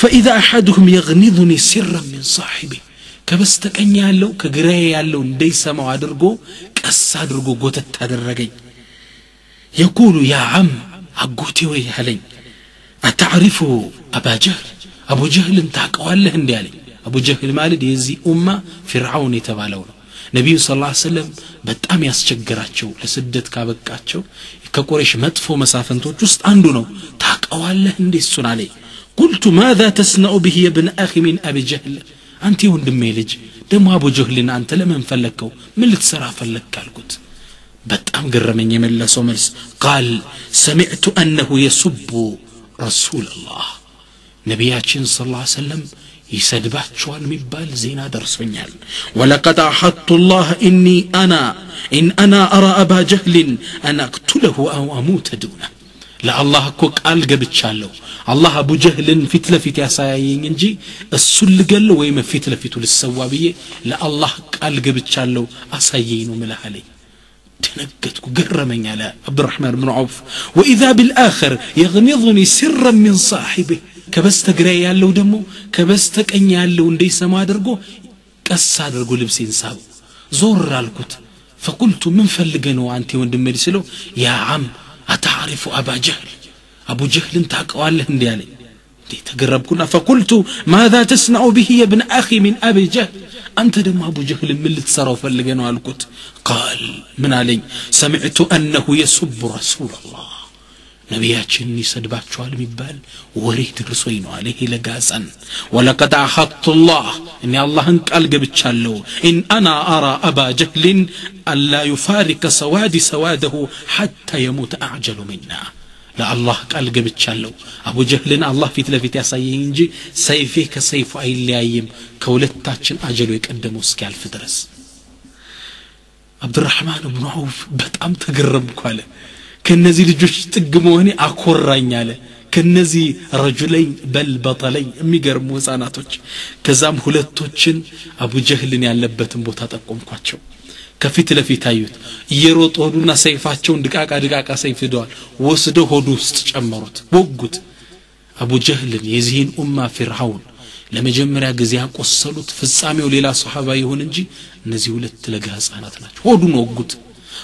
ፈኢዛ አሐድሁም የግኒዙኒ ሲራ ሚን ሳሒቢህ ከበስተቀኝ ያለው ከግራዬ ያለው እንዳይሰማው አድርጎ ቀስ አድርጎ ጎተት አደረገኝ የቁሉ ያ ዓም አጎቴ ወይ አለኝ አታዕሪፉ አባ ጀህል አቡ ጀህልን ታቀዋለህ እንዲ አለኝ አቡ ጀህል ማለት የዚህ ኡማ ፊርዓውን የተባለው ነው ነቢዩ ስ ላ ሰለም በጣም ያስቸግራቸው ለስደት ካበቃቸው ከቁሬሽ መጥፎ መሳፍንቶች ውስጥ አንዱ ነው ታቀዋለህ እንዴ እሱን አለኝ قلت ماذا تصنع به يا ابن أخي من أبي جهل أنت ወንድሜ ልጅ ደግሞ አቡ ጀህልን አንተ ለምን ፈለግከው ምን ልትሰራ ፈለግክ አልኩት በጣም ገረመኝ የመለሰው መልስ ቃል ሰሚዕቱ አነሁ የሱቡ ረሱላላህ ነቢያችን ስ ላ ሰለም ይሰድባቸዋል የሚባል ዜና ደርሶኛል ወለቀድ አሐድቱ ላህ እኒ አና ኢን አና አራ አባ ጀህልን አን አቅቱለሁ አው አሙተ ዱነህ لالله لا كوك الجب تشالو الله ابو جهل فيت لفيت يا سايين انجي السل قال ويما فيت لفيت للسوابية لالله لا الجب تشالو اسايين ومن علي تنكتك قر من على عبد الرحمن بن عوف واذا بالاخر يغمضني سرا من صاحبه كبستك ريال لو دمو كبست قنيا لو ندي سما درغو قص درغو لبسي نساب زور الكت فقلت من فلقن وانت وندمي سلو يا عم أتعرف أبا جهل؟ أبو جهل تاقوال له اندي يعني. تقرب تقربكنا فقلت ماذا تصنع به يا ابن أخي من أبي جهل؟ أنت دم أبو جهل من اللي تسرى وفلقنا قال من علي سمعت أنه يسب رسول الله. ነቢያችንን ይሰድባቸዋል የሚባል ወሬ ደርሶኝ ነው አለ ይሄ ለጋጸን ወለቀድ አሐድቱ ላህ እኔ አላህን ቃል ገብቻለሁ ኢን አና አራ አባ ጀህልን አላ ዩፋሪከ ሰዋዲ ሰዋደሁ ሐታ የሙት አዕጀሉ ሚና ለአላህ ቃል ገብቻለሁ አቡ ጀህልን አላህ ፊት ለፊት ያሳየኝ እንጂ ሰይፌ ከሰይፉ አይለያይም ከሁለታችን አጀሉ የቀደመው እስኪያልፍ ድረስ አብዱራሕማን ብኑ ዐውፍ በጣም ተገረምኩ አለ ከነዚህ ልጆች ጥግ መሆኔ አኮራኝ አለ። ከነዚህ ረጁለይን በል በጠለኝ የሚገርሙ ህፃናቶች። ከዛም ሁለቶችን አቡ ጀህልን ያለበትን ቦታ ጠቆምኳቸው። ከፊት ለፊት አዩት። እየሮጡ ሆዱና ሰይፋቸውን ድቃቃ ድቃቃ ሰይፍ ሂደዋል። ወስደው ሆዱ ውስጥ ጨመሩት። ወጉት። አቡ ጀህልን የዚህን ኡማ ፊርዓውን ለመጀመሪያ ጊዜ ያቆሰሉት ፍጻሜው ሌላ ሰሓባ ይሁን እንጂ እነዚህ ሁለት ለጋ ህፃናት ናቸው። ሆዱን ወጉት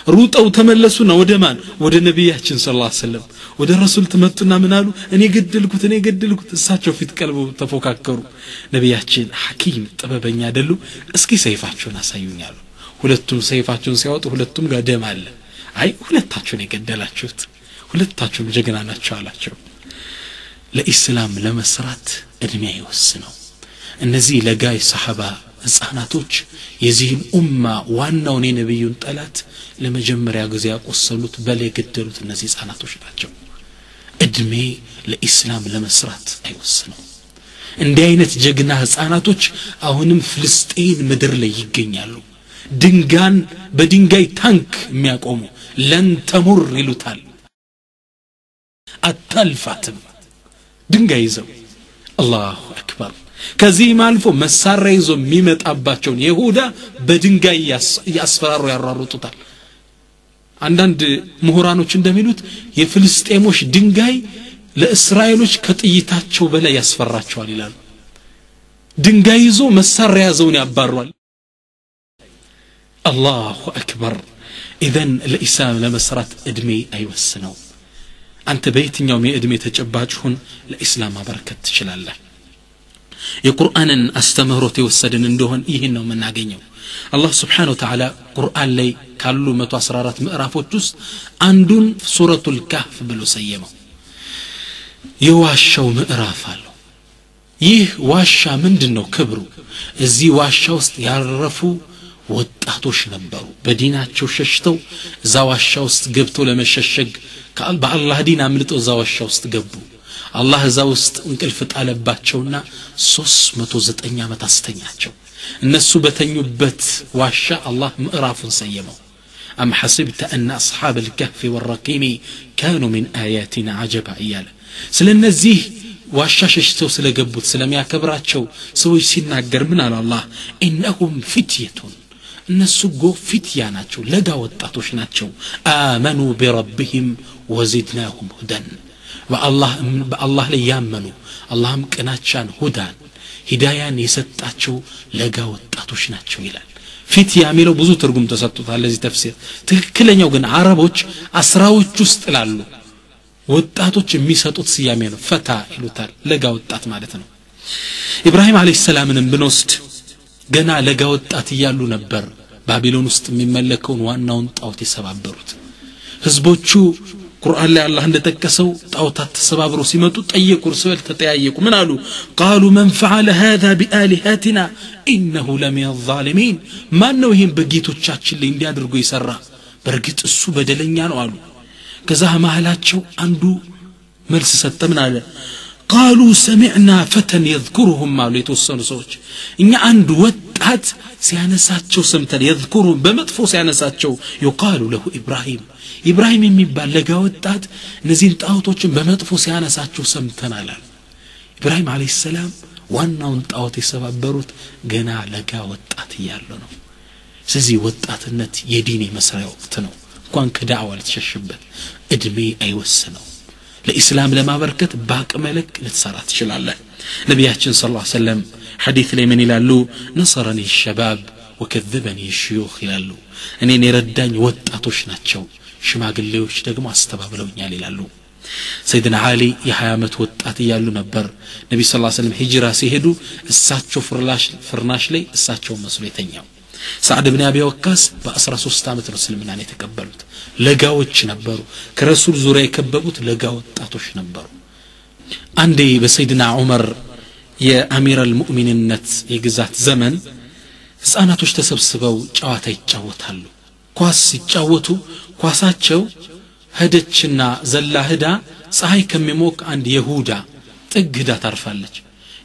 ሩጠው ተመለሱና ወደ ማን? ወደ ነቢያችን ስ ሰለም ወደ ረሱል ትመጡና ምን አሉ? እኔ ገደልኩት እኔ ገደልኩት። እሳቸው ፊት ቀልበው ተፎካከሩ። ነቢያችን ሐኪም ጥበበኛ አይደሉ? እስኪ ሰይፋቸውን አሳዩኝ አሉ። ሁለቱም ሰይፋቸውን ሲያወጡ ሁለቱም ጋር ደም አለ። አይ ሁለታችሁን የገደላችሁት ሁለታችሁም ጀግና ናቸው አላቸው። ለኢስላም ለመስራት እድሜ አይወስነው እነዚህ ለጋይ ሰሐባ ህፃናቶች የዚህን ኡማ ዋናውን የነቢዩን ጠላት ለመጀመሪያ ጊዜ ያቆሰሉት በል የገደሉት እነዚህ ህፃናቶች ናቸው። እድሜ ለኢስላም ለመስራት አይወስነው እንዲህ አይነት ጀግና ህፃናቶች አሁንም ፍልስጤን ምድር ላይ ይገኛሉ። ድንጋን በድንጋይ ታንክ የሚያቆሙ ለን ተሙር ይሉታል። አታልፋትም። ድንጋይ ይዘው። አላሁ አክበር ከዚህም አልፎ መሳሪያ ይዞ የሚመጣባቸውን የሁዳ በድንጋይ እያስፈራሩ ያሯሩጡታል አንዳንድ ምሁራኖች እንደሚሉት የፍልስጤሞች ድንጋይ ለእስራኤሎች ከጥይታቸው በላይ ያስፈራቸዋል ይላሉ ድንጋይ ይዞ መሳሪያ ያዘውን ያባሯል አላሁ አክበር ኢዘን ለኢስላም ለመስራት እድሜ አይወስነው አንተ በየትኛውም የእድሜ ተጨባጭ ሁን ለኢስላም ማበረከት ትችላለህ የቁርአንን አስተምህሮት የወሰድን እንደሆን ይህን ነው የምናገኘው። አላህ ስብሓን ወተዓላ ቁርአን ላይ ካሉ 114 ምዕራፎች ውስጥ አንዱን ሱረቱ ልካህፍ ብሎ ሰየመው። የዋሻው ምዕራፍ አለው። ይህ ዋሻ ምንድን ነው ክብሩ። እዚህ ዋሻ ውስጥ ያረፉ ወጣቶች ነበሩ። በዲናቸው ሸሽተው እዛ ዋሻ ውስጥ ገብተው ለመሸሸግ በአላህ ዲን አምልጠው እዛ ዋሻ ውስጥ ገቡ አላህ እዛ ውስጥ እንቅልፍ ጣለባቸውና ሶስት መቶ ዘጠኝ ዓመት አስተኛቸው እነሱ በተኙበት ዋሻ አላህ ምዕራፉን ሰየመው أم حسبت أن أصحاب الكهف والرقيم كانوا من آياتنا عجبا إياله ስለ እነዚህ ዋሻ ሸሽተው ስለገቡት ስለሚያከብራቸው ሰዎች ሲናገር ምን አለ አላህ ኢነሁም ፊትየቱን እነሱ ጎ ፊትያ ናቸው ለጋ ወጣቶች ናቸው አመኑ ቢረብህም ወዚድናሁም ሁደን በአላህ ላይ ያመኑ አላህም ቅናቻን ሁዳን ሂዳያን የሰጣቸው ለጋ ወጣቶች ናቸው ይላል። ፊትያ የሚለው ብዙ ትርጉም ተሰጥቶታል ለዚህ ተፍሲር። ትክክለኛው ግን አረቦች አስራዎች ውስጥ ላሉ ወጣቶች የሚሰጡት ስያሜ ነው። ፈታ ይሉታል። ለጋ ወጣት ማለት ነው። ኢብራሂም አለህ ሰላምንም ብንወስድ ገና ለጋ ወጣት እያሉ ነበር። ባቢሎን ውስጥ የሚመለከውን ዋናውን ጣዖት የሰባበሩት። ህዝቦቹ ቁርአን ላይ አላህ እንደጠቀሰው ጣዖታት ተሰባብረው ሲመጡ ጠየቁ እርስ በርስ ተጠያየቁ ምን አሉ ቃሉ መን ፈዓለ ሃዛ ቢአሊሃትና ኢነሁ ለሚን ዛሊሚን ማን ነው ይህም በጌቶቻችን ላይ እንዲያደርጎ የሰራ በእርግጥ እሱ በደለኛ ነው አሉ ከዛ መሀላቸው አንዱ መልስ ሰጠ ምን አለ ቃሉ ሰሚዕና ፈተን የዝኩሩሁም አሉ የተወሰኑ ሰዎች እኛ አንድ ወጥ ወጣት ሲያነሳቸው ሰምተን የذኩሩሁም በመጥፎ ሲያነሳቸው ዩቃሉ ለሁ ኢብራሂም። ኢብራሂም የሚባል ለጋ ወጣት እነዚህን ጣዖቶችን በመጥፎ ሲያነሳቸው ሰምተናል አሉ ኢብራሂም አለ ሰላም ዋናውን ጣዖት የሰባበሩት ገና ለጋ ወጣት እያሉ ነው። ስለዚህ ወጣትነት የዲን መስሪያ ወቅት ነው። እንኳን ከዳዕዋ ልትሸሽበት እድሜ አይወስነው ለኢስላም ለማበርከት በአቅመ ልክ ልትሰራ ትችላለህ። ነቢያችን ስ ሰለም حديث ليمن يلالو نصرني الشباب وكذبني الشيوخ ይላሉ እኔን የረዳኝ ወጣቶች ናቸው ሽማግሌዎች ደግሞ አስተባብለውኛል ይላሉ ሰይድና አሊ የ20 ዓመት ወጣት እያሉ ነበር ነቢ ስ ስለም ሂጅራ ሲሄዱ እሳቸው ፍርናሽ ላይ እሳቸው መስሎ የተኛው ሳዕድ ብን አቢ ወቃስ በ13 ዓመት ነው ስልምናን የተቀበሉት ለጋዎች ነበሩ ከረሱል ዙሪያ የከበቡት ለጋ ወጣቶች ነበሩ አንዴ በሰይድና ዑመር የአሚር አልሙእሚንነት የግዛት ዘመን ህፃናቶች ተሰብስበው ጨዋታ ይጫወታሉ። ኳስ ሲጫወቱ ኳሳቸው ሄደችና ዘላ ህዳ ፀሐይ ከሚሞቅ አንድ የሁዳ ጥግ ህዳ ታርፋለች።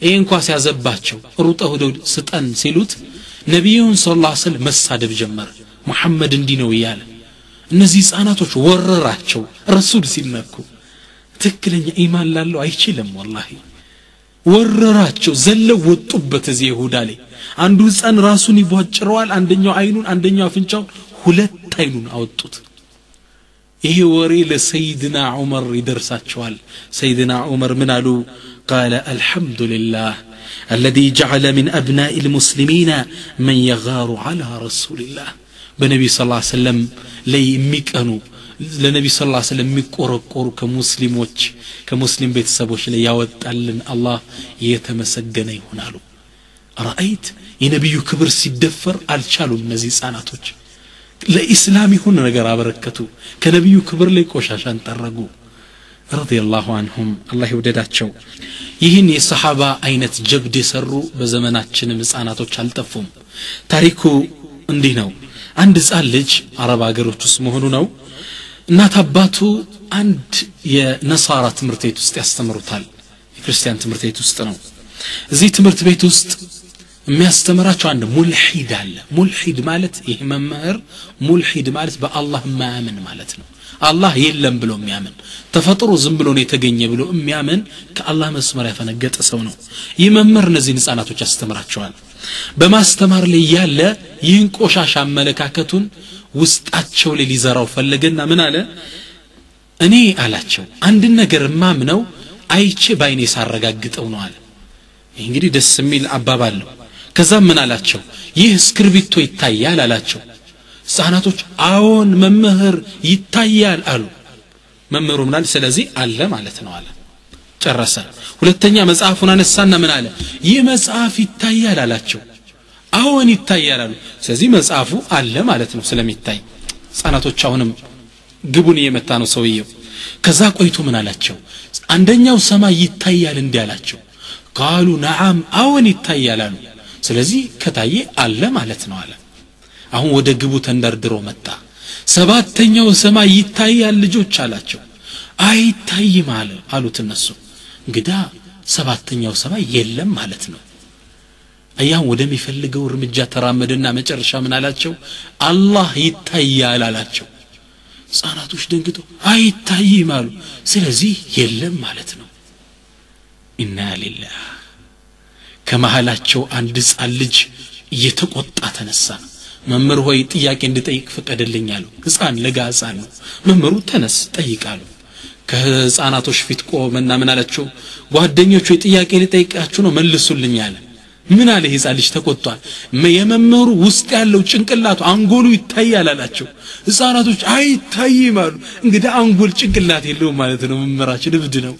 ይህን ኳስ ያዘባቸው ሩጠ ሂደው ስጠን ሲሉት ነቢዩን ስ ስል መሳደብ ጀመረ ሙሐመድ እንዲህ ነው እያለ እነዚህ ህፃናቶች ወረራቸው። ረሱል ሲነኩ ትክክለኛ ኢማን ላለው አይችልም ወላሂ ወረራቸው ዘለው ወጡበት እዚህ ይሁዳ ላይ አንዱ ህፃን ራሱን ይቧጭረዋል አንደኛው አይኑን አንደኛው አፍንጫውን ሁለት አይኑን አወጡት ይሄ ወሬ ለሰይድና ዑመር ይደርሳቸዋል ሰይድና ዑመር ምን አሉ ቃለ አልሐምዱ ልላህ الذي جعل من أبناء المسلمين من يغار على رسول الله በነቢ ስ ሰለም ላይ የሚቀኑ ለነቢ ስ ሰለም የሚቆረቆሩ ከሙስሊሞች ከሙስሊም ቤተሰቦች ላይ ያወጣልን አላህ የተመሰገነ ይሆናሉ ረአይት የነቢዩ ክብር ሲደፈር አልቻሉም እነዚህ ህፃናቶች። ለኢስላም ይሁን ነገር አበረከቱ። ከነቢዩ ክብር ላይ ቆሻሻን ጠረጉ። ረዲየላሁ አንሁም አላህ ይውደዳቸው። ይህን የሰሓባ አይነት ጀብድ የሰሩ በዘመናችንም ህፃናቶች አልጠፉም። ታሪኩ እንዲህ ነው። አንድ ህፃን ልጅ አረብ ሀገሮች ውስጥ መሆኑ ነው እናት አባቱ አንድ የነሳራ ትምህርት ቤት ውስጥ ያስተምሩታል። የክርስቲያን ትምህርት ቤት ውስጥ ነው። እዚህ ትምህርት ቤት ውስጥ የሚያስተምራቸው አንድ ሙልሒድ አለ። ሙልሒድ ማለት ይህ መምህር ሙልሒድ ማለት በአላህ የማያምን ማለት ነው። አላህ የለም ብሎ የሚያምን ተፈጥሮ ዝም ብሎ ነው የተገኘ ብሎ የሚያምን ከአላህ መስመር ያፈነገጠ ሰው ነው። ይህ መምህር እነዚህን ህፃናቶች ያስተምራቸዋል። በማስተማር ላይ ያለ ይህን ቆሻሻ አመለካከቱን ውስጣቸው ላይ ሊዘራው ፈለገና ምን አለ? እኔ አላቸው አንድን ነገር ማምነው አይቼ በአይኔ ሳረጋግጠው ነው አለ። ይህ እንግዲህ ደስ የሚል አባባል ነው። ከዛም ምን አላቸው? ይህ እስክርቢቶ ይታያል አላቸው። ህፃናቶች አዎን መምህር ይታያል አሉ። መምህሩ ምናል ስለዚህ አለ ማለት ነው አለ። ጨረሰ። ሁለተኛ መጽሐፉን አነሳና ምን አለ? ይህ መጽሐፍ ይታያል አላቸው አዎን ይታያል ስለዚህ መጽሐፉ አለ ማለት ነው ስለሚታይ። ህፃናቶች አሁንም ግቡን እየመታ ነው ሰውየው። ከዛ ቆይቶ ምን አላቸው? አንደኛው ሰማይ ይታያል እንዲህ አላቸው። ቃሉ ነዓም አዎን ይታያል ስለዚህ ከታየ አለ ማለት ነው አለ። አሁን ወደ ግቡ ተንደርድሮ መጣ። ሰባተኛው ሰማይ ይታያል ልጆች አላቸው። አይታይም አለ አሉት እነሱ። እንግዳ ሰባተኛው ሰማይ የለም ማለት ነው አያም ወደሚፈልገው እርምጃ ተራመደና መጨረሻ ምን አላቸው? አላህ ይታያል አላቸው። ህፃናቶች ደንግጠው አይታይም አሉ። ስለዚህ የለም ማለት ነው። ኢና ሊላህ። ከመሃላቸው አንድ ህፃን ልጅ እየተቆጣ ተነሳ። መምህር ሆይ ጥያቄ እንድጠይቅ ፍቀድልኝ አሉ። ህፃን ለጋ ህፃን ነው። መምህሩ ተነስ ጠይቃሉ ከህፃናቶች ፊት ቆመና ምን አላቸው? ጓደኞቹ የጥያቄ ሊጠይቃችሁ ነው መልሱልኝ አለ ምን አለ ህፃን ልጅ? ተቆጥቷል። የመምህሩ ውስጥ ያለው ጭንቅላቱ አንጎሉ ይታያል አላቸው። ህፃናቶች አይታይም አሉ። እንግዲህ አንጎል ጭንቅላት የለውም ማለት ነው። መምህራችን እብድ ነው